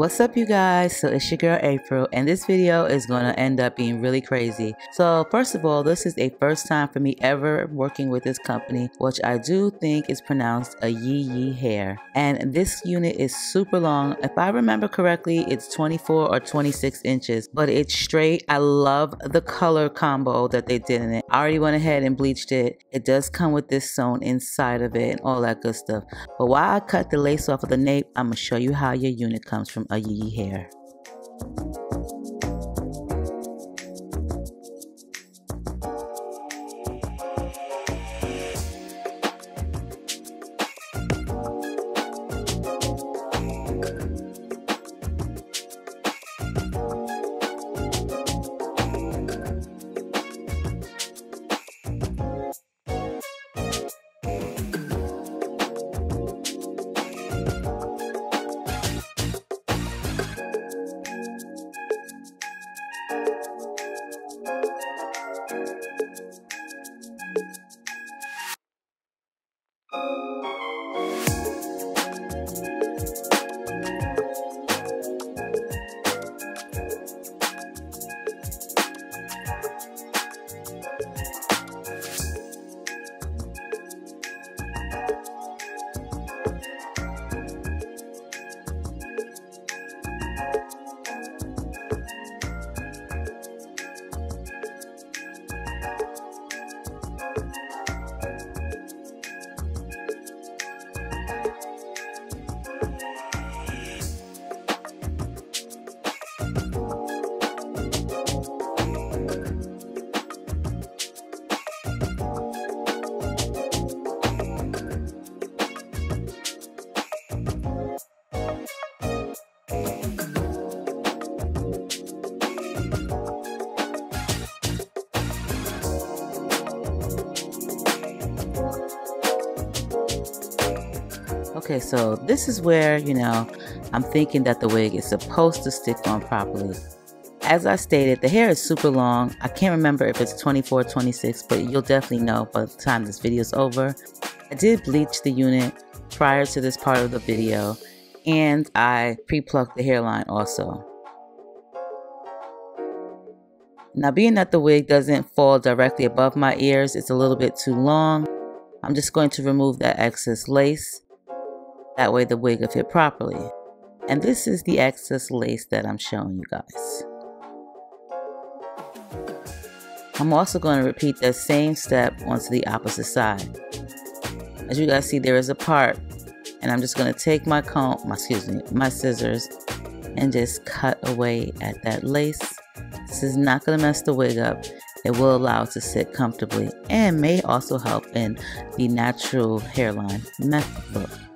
What's up you guys? So it's your girl April and this video is going to end up being really crazy. So first of all, this is a first time for me ever working with this company, which I do think is pronounced Ayiyi hair. And this unit is super long. If I remember correctly, it's 24 or 26 inches, but it's straight. I love the color combo that they did in it. I already went ahead and bleached it. It does come with this sewn inside of it and all that good stuff. But while I cut the lace off of the nape, I'm going to show you how your unit comes from from a Yee hair. Okay, so this is where, you know, I'm thinking that the wig is supposed to stick on properly. As I stated, the hair is super long. I can't remember if it's 24 26, but you'll definitely know by the time this video is over. I did bleach the unit prior to this part of the video, and I pre-plucked the hairline also. Now, being that the wig doesn't fall directly above my ears, it's a little bit too long. I'm just going to remove that excess lace that way the wig will fit properly. And this is the excess lace that I'm showing you guys. I'm also going to repeat that same step onto the opposite side. As you guys see, there is a part, and I'm just going to take my comb, my, excuse me, my scissors, and just cut away at that lace. This is not going to mess the wig up. It will allow it to sit comfortably and may also help in the natural hairline method look.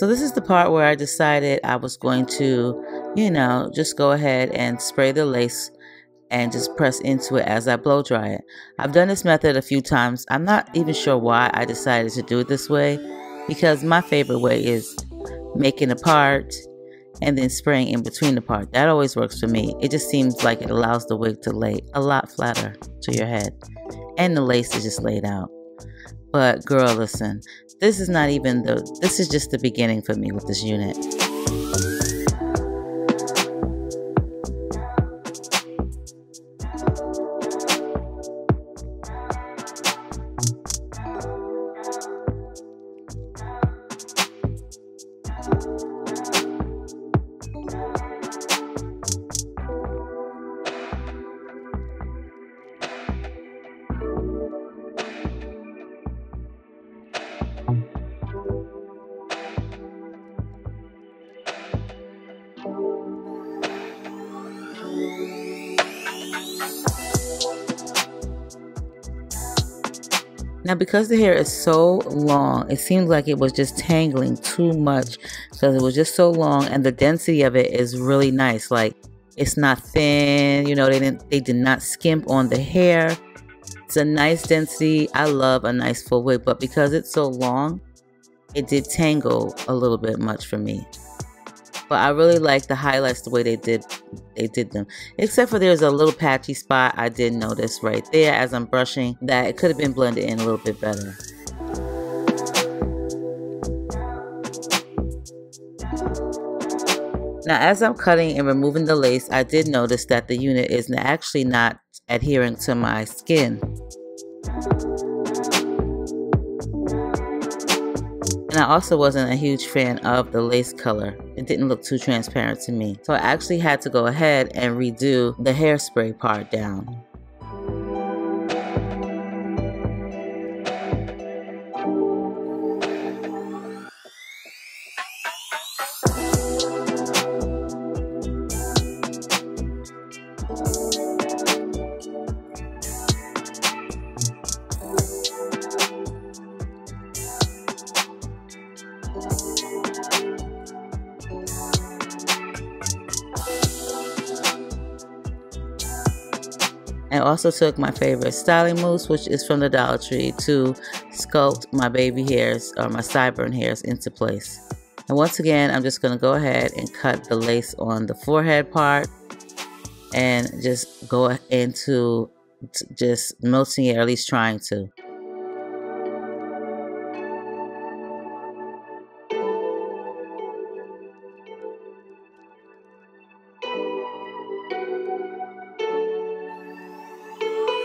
So this is the part where I decided I was going to, you know, just go ahead and spray the lace and just press into it as I blow dry it. I've done this method a few times. I'm not even sure why I decided to do it this way because my favorite way is making a part and then spraying in between the part. That always works for me. It just seems like it allows the wig to lay a lot flatter to your head and the lace is just laid out. But girl, listen, this is not even the, this is just the beginning for me with this unit. Now, because the hair is so long, it seems like it was just tangling too much because it was just so long and the density of it is really nice. Like it's not thin, you know, they didn't they did not skimp on the hair. It's a nice density. I love a nice full wig, but because it's so long, it did tangle a little bit much for me. But I really like the highlights the way they did they did them. Except for there's a little patchy spot I did notice right there as I'm brushing that it could have been blended in a little bit better. Now, as I'm cutting and removing the lace, I did notice that the unit is actually not adhering to my skin. And I also wasn't a huge fan of the lace color. Didn't look too transparent to me. So I actually had to go ahead and redo the hairspray part down. I also took my favorite styling mousse, which is from the Dollar Tree, to sculpt my baby hairs or my sideburn hairs into place. And once again, I'm just going to go ahead and cut the lace on the forehead part and just go into just melting it, or at least trying to.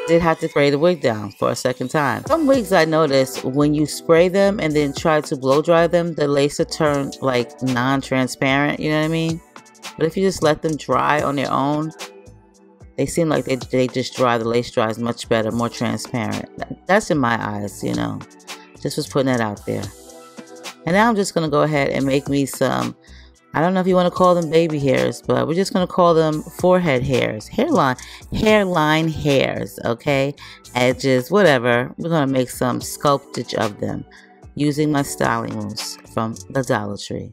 Did have to spray the wig down for a second time. Some wigs I noticed when you spray them and then try to blow dry them, the lace will turn like non-transparent, you know what I mean? But if you just let them dry on their own, they seem like they, they just dry, the lace dries much better, more transparent. That's in my eyes, you know. Just was putting that out there. And now I'm just to go ahead and make me some I don't know if you want to call them baby hairs, but we're just going to call them forehead hairs, hairline, hairline hairs, okay? Edges, whatever. We're going to make some sculptage of them using my styling mousse from the Dollar Tree.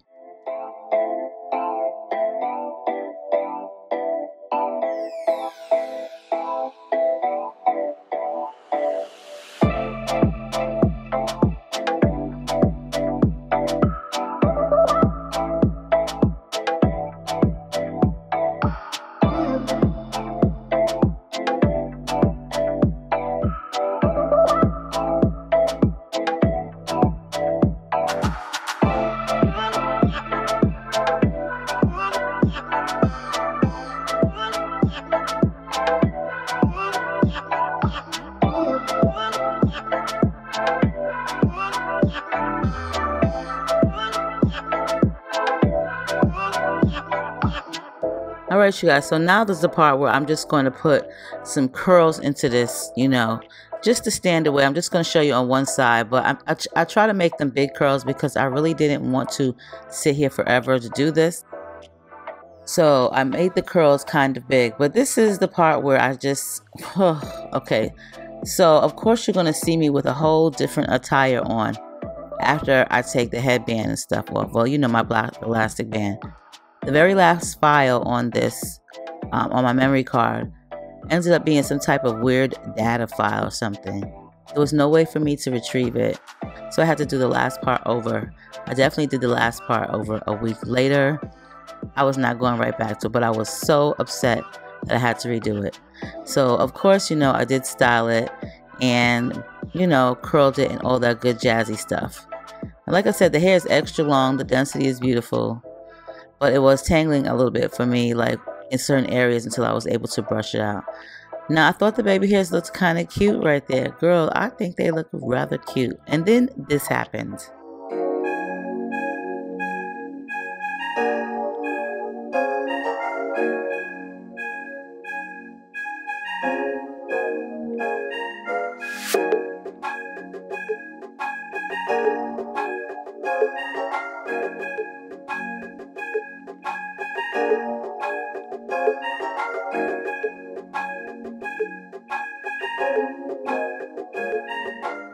All right, you guys. So now there's the part where I'm just going to put some curls into this, you know, just to stand away. I'm just going to show you on one side, but I, I, I try to make them big curls because I really didn't want to sit here forever to do this. So I made the curls kind of big, but this is the part where I just, oh, okay. So of course you're going to see me with a whole different attire on after I take the headband and stuff off. Well, you know my black elastic band. The very last file on this, um, on my memory card, ended up being some type of weird data file or something. There was no way for me to retrieve it, so I had to do the last part over. I definitely did the last part over a week later. I was not going right back to it, but I was so upset that I had to redo it. So, of course, you know, I did style it and, you know, curled it and all that good jazzy stuff. And like I said, the hair is extra long, the density is beautiful but it was tangling a little bit for me, like in certain areas until I was able to brush it out. Now, I thought the baby hairs looked kind of cute right there. Girl, I think they look rather cute. And then this happened.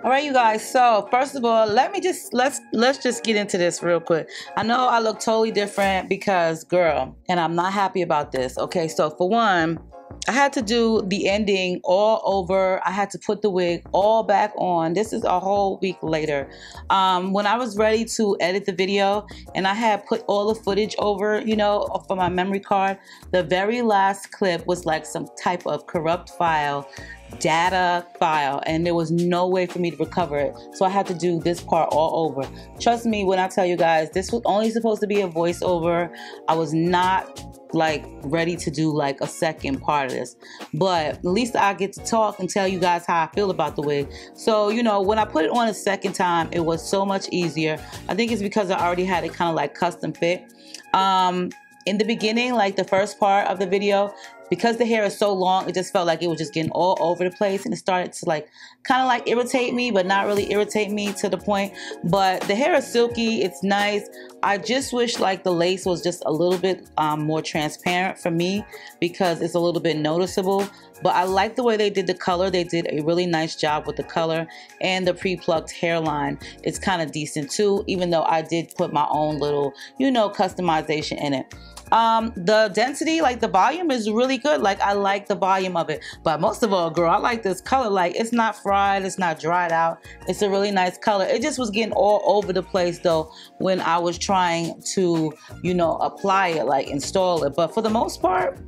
All right, you guys. So first of all, let me just let's let's just get into this real quick. I know I look totally different because girl, and I'm not happy about this. Okay, so for one, I had to do the ending all over. I had to put the wig all back on. This is a whole week later. Um, when I was ready to edit the video and I had put all the footage over, you know, for my memory card, the very last clip was like some type of corrupt file data file and there was no way for me to recover it. So I had to do this part all over. Trust me when I tell you guys, this was only supposed to be a voiceover. I was not like ready to do like a second part of this but at least i get to talk and tell you guys how i feel about the wig so you know when i put it on a second time it was so much easier i think it's because i already had it kind of like custom fit um in the beginning like the first part of the video because the hair is so long, it just felt like it was just getting all over the place and it started to like kind of like irritate me, but not really irritate me to the point. But the hair is silky, it's nice. I just wish like the lace was just a little bit um, more transparent for me because it's a little bit noticeable. But I like the way they did the color. They did a really nice job with the color and the pre-plucked hairline. It's kind of decent too, even though I did put my own little, you know, customization in it. Um, the density, like the volume is really good. Like I like the volume of it. But most of all, girl, I like this color. Like it's not fried, it's not dried out. It's a really nice color. It just was getting all over the place though when I was trying to, you know, apply it, like install it. But for the most part,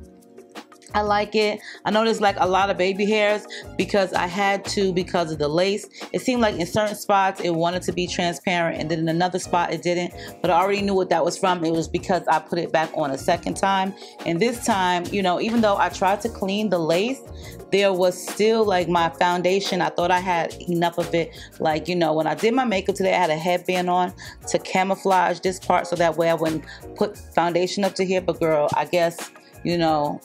I like it. I noticed like a lot of baby hairs because I had to because of the lace. It seemed like in certain spots it wanted to be transparent and then in another spot it didn't. But I already knew what that was from. It was because I put it back on a second time. And this time, you know, even though I tried to clean the lace, there was still like my foundation. I thought I had enough of it. Like, you know, when I did my makeup today, I had a headband on to camouflage this part so that way I wouldn't put foundation up to here. But girl, I guess, you know,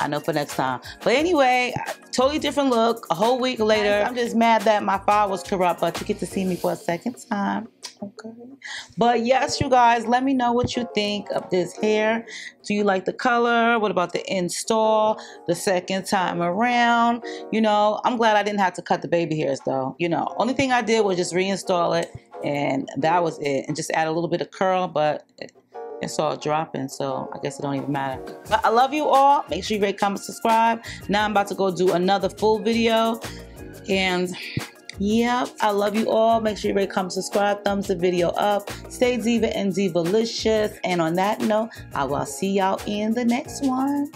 I know for next time. But anyway, totally different look. A whole week later, I'm just mad that my file was corrupt, but you get to see me for a second time. Okay. But yes, you guys, let me know what you think of this hair. Do you like the color? What about the install the second time around? You know, I'm glad I didn't have to cut the baby hairs though. You know, only thing I did was just reinstall it and that was it and just add a little bit of curl, but it's all dropping, so I guess it don't even matter. But I love you all. Make sure you rate, comment, subscribe. Now I'm about to go do another full video. And yep, I love you all. Make sure you rate, comment, subscribe, thumbs the video up. Stay diva and divalicious. And on that note, I will see y'all in the next one.